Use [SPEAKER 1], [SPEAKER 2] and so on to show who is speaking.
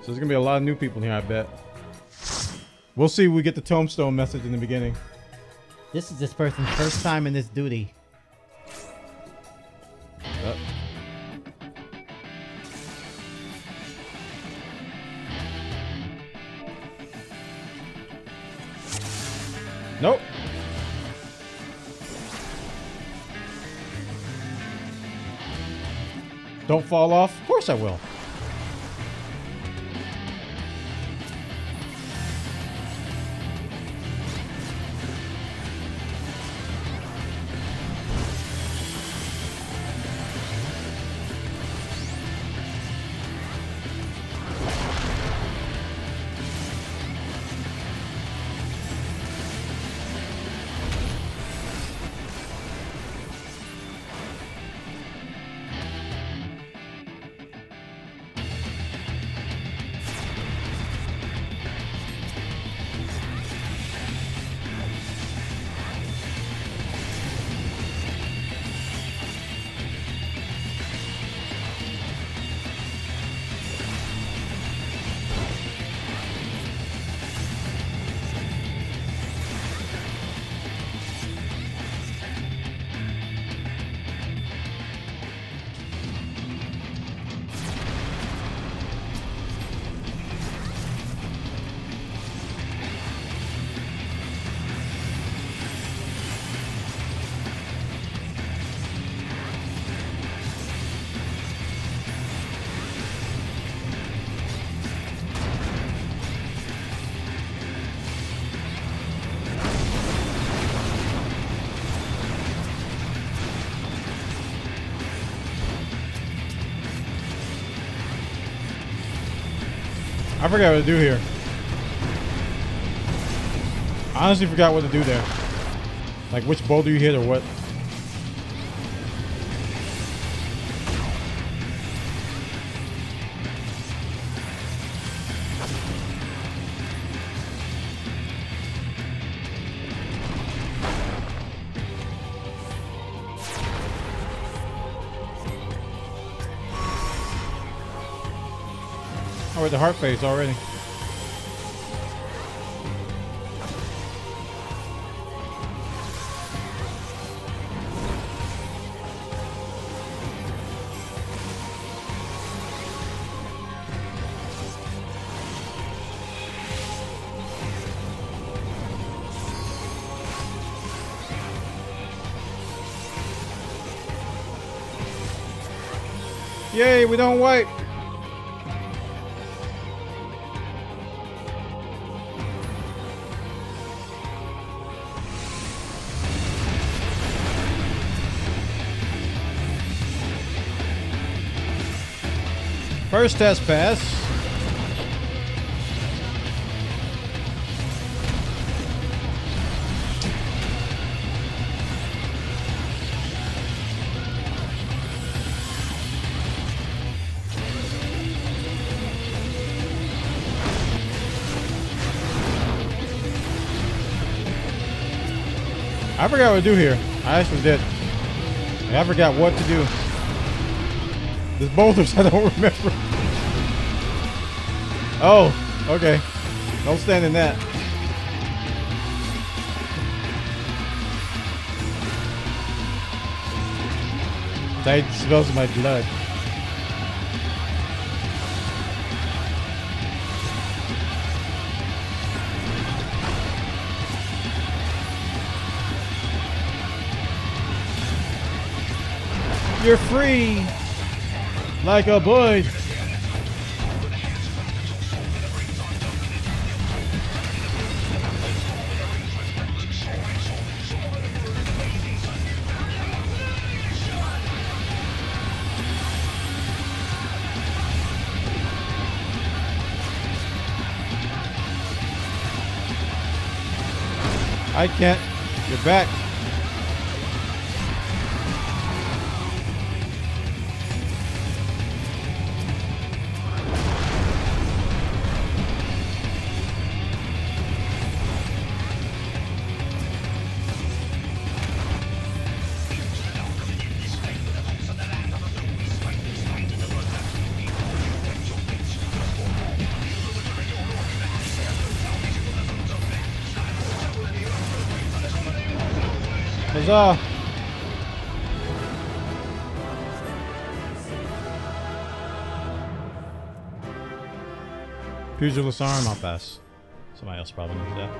[SPEAKER 1] So there's gonna be a lot of new people here, I bet. We'll see. We get the tombstone message in the beginning.
[SPEAKER 2] This is this person's first time in this duty.
[SPEAKER 1] Nope. Don't fall off? Of course I will. I forgot what to do here. I honestly forgot what to do there. Like which boulder you hit or what. At the heart phase already. Yay, we don't wipe. First test pass. I forgot what to do here. I actually did. I forgot what to do. There's boulders I don't remember. Oh, okay. Don't stand in that. That smells my blood. You're free, like a boy. I can't. You're back. Huzzah! Pugilist arm, I'll pass. Somebody else probably knows that.